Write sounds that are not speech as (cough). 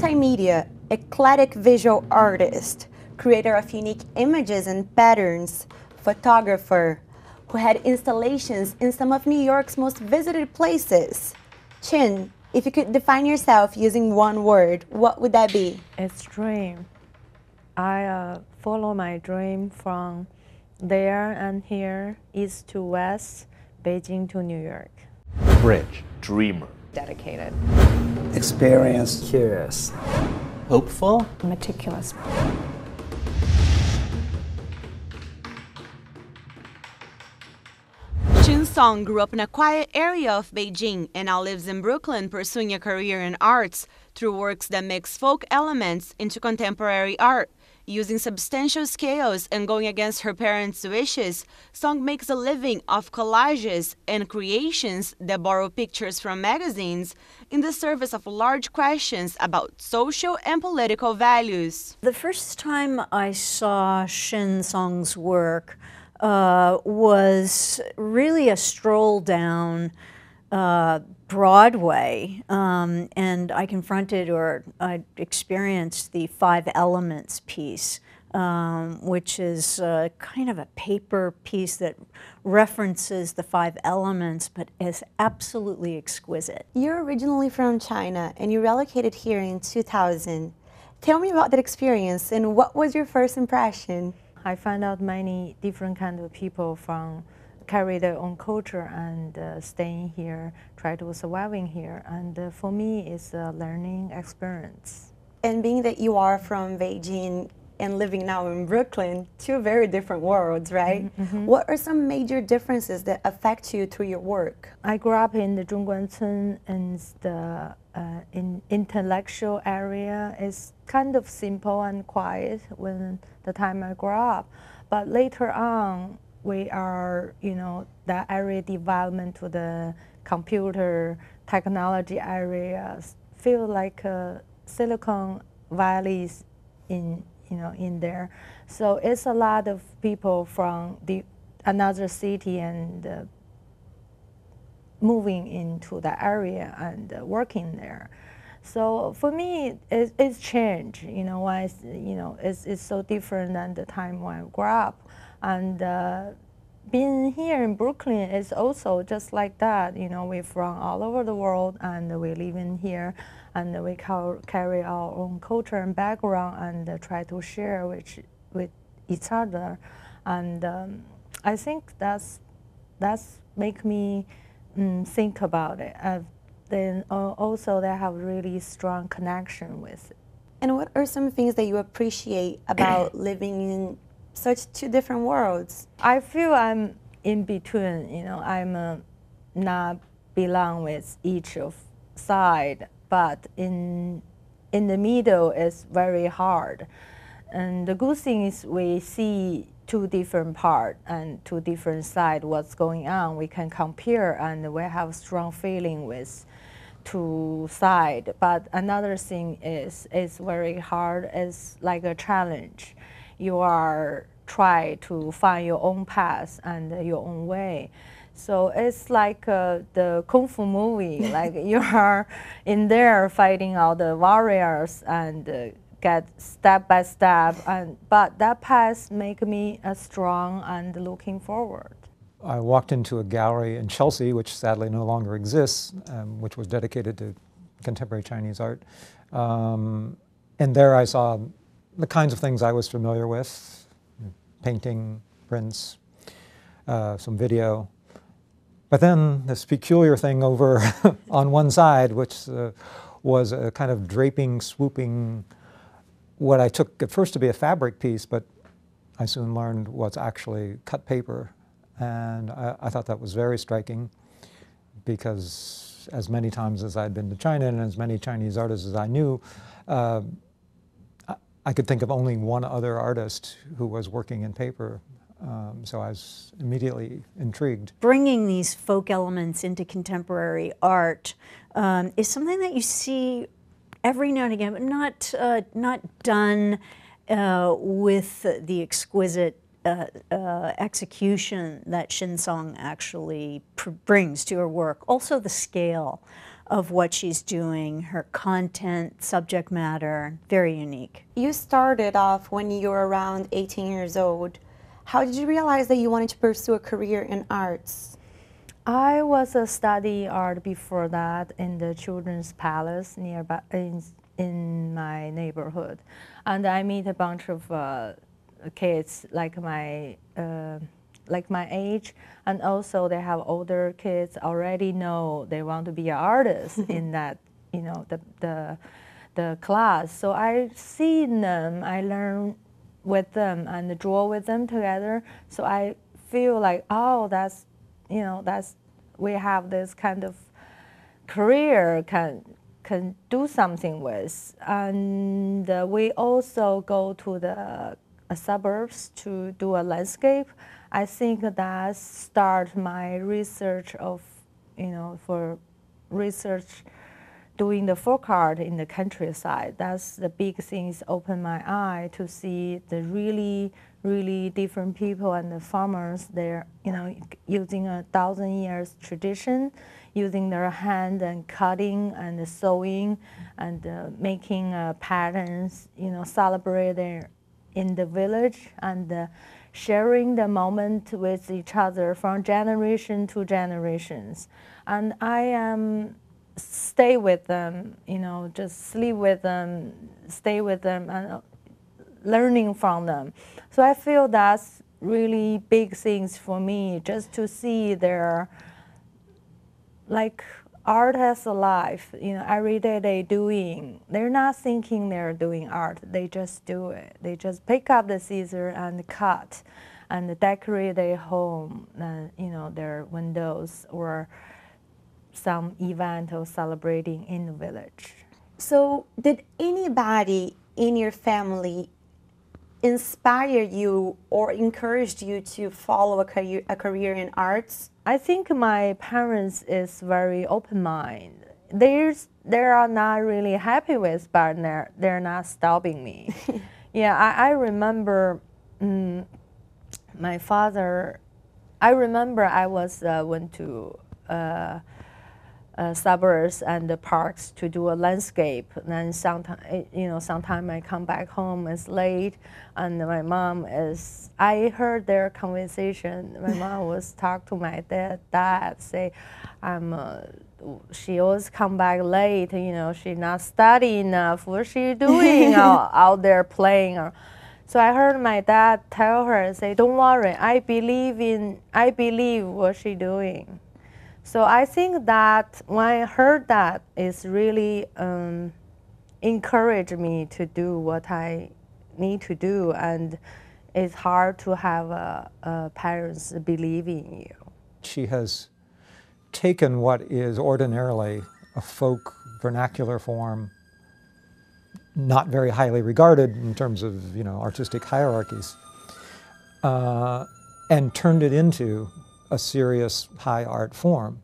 multimedia, eclectic visual artist, creator of unique images and patterns, photographer, who had installations in some of New York's most visited places. Xin, if you could define yourself using one word, what would that be? It's dream. I uh, follow my dream from there and here, east to west, Beijing to New York. Bridge. Dreamer. Dedicated. Experienced. Curious. Hopeful. Meticulous. Xin Song grew up in a quiet area of Beijing and now lives in Brooklyn pursuing a career in arts through works that mix folk elements into contemporary art. Using substantial scales and going against her parents' wishes, Song makes a living off collages and creations that borrow pictures from magazines in the service of large questions about social and political values. The first time I saw Xin Song's work uh, was really a stroll down uh, Broadway, um, and I confronted or I experienced the Five Elements piece, um, which is uh, kind of a paper piece that references the five elements, but is absolutely exquisite. You're originally from China, and you relocated here in 2000. Tell me about that experience, and what was your first impression? I found out many different kind of people from carry their own culture and uh, staying here, try to surviving here. And uh, for me, it's a learning experience. And being that you are from Beijing and living now in Brooklyn, two very different worlds, right? Mm -hmm. What are some major differences that affect you through your work? I grew up in the Zhongguancun and the uh, in intellectual area is kind of simple and quiet when the time I grew up. But later on, we are, you know, that area development to the computer technology areas feel like uh, Silicon Valley's in, you know, in there. So it's a lot of people from the another city and uh, moving into the area and uh, working there. So for me, it, it's changed. You know, why you know it's, it's so different than the time when I grew up. And uh, being here in Brooklyn is also just like that. You know, we're from all over the world and we live in here and we carry our own culture and background and try to share with, with each other. And um, I think that's, that's make me um, think about it. Uh, then uh, also they have really strong connection with it. And what are some things that you appreciate about (coughs) living in such two different worlds. I feel I'm in between, you know, I'm uh, not belong with each of side, but in, in the middle is very hard. And the good thing is we see two different part and two different side what's going on. We can compare and we have strong feeling with two side. But another thing is it's very hard. It's like a challenge you are try to find your own path and your own way. So it's like uh, the kung fu movie, (laughs) like you are in there fighting all the warriors and uh, get step by step. And but that path make me uh, strong and looking forward. I walked into a gallery in Chelsea, which sadly no longer exists, um, which was dedicated to contemporary Chinese art. Um, and there I saw the kinds of things I was familiar with, painting, prints, uh, some video. But then this peculiar thing over (laughs) on one side, which uh, was a kind of draping, swooping, what I took at first to be a fabric piece, but I soon learned was actually cut paper. And I, I thought that was very striking because as many times as I'd been to China and as many Chinese artists as I knew, uh, I could think of only one other artist who was working in paper. Um, so I was immediately intrigued. Bringing these folk elements into contemporary art um, is something that you see every now and again, but not, uh, not done uh, with the exquisite uh, uh, execution that Xin Song actually brings to her work. Also the scale. Of what she's doing, her content, subject matter, very unique. You started off when you were around 18 years old. How did you realize that you wanted to pursue a career in arts? I was a study art before that in the Children's Palace nearby in, in my neighborhood, and I meet a bunch of uh, kids like my uh, like my age, and also they have older kids already know they want to be an artist (laughs) in that you know the the the class. So I see them, I learn with them and draw with them together. So I feel like oh that's you know that's we have this kind of career can can do something with and uh, we also go to the suburbs to do a landscape i think that start my research of you know for research doing the folk art in the countryside. That's the big things open my eye to see the really really different people and the farmers they're you know using a thousand years tradition using their hand and cutting and sewing and uh, making uh, patterns you know celebrating in the village and uh, sharing the moment with each other from generation to generations and i am stay with them you know just sleep with them stay with them and uh, learning from them. So I feel that's really big things for me, just to see their like art has a life. You know, every day they doing. They're not thinking they're doing art. They just do it. They just pick up the scissor and cut, and decorate their home. And you know, their windows or some event or celebrating in the village. So, did anybody in your family inspire you or encouraged you to follow a career, a career in arts? I think my parents is very open mind. There's they are not really happy with, but they're they're not stopping me. (laughs) yeah, I, I remember um, my father. I remember I was uh, went to. Uh, uh, suburbs and the parks to do a landscape. And then sometimes, you know, sometime I come back home, it's late, and my mom is, I heard their conversation. My mom (laughs) was talk to my dad, dad say, I'm, uh, she always come back late, you know, she not study enough. What's she doing (laughs) out, out there playing? So I heard my dad tell her, say, don't worry, I believe in, I believe what she doing. So I think that when I heard that, it's really um, encouraged me to do what I need to do, and it's hard to have uh, uh, parents believe in you. She has taken what is ordinarily a folk vernacular form, not very highly regarded in terms of you know artistic hierarchies, uh, and turned it into a serious high art form.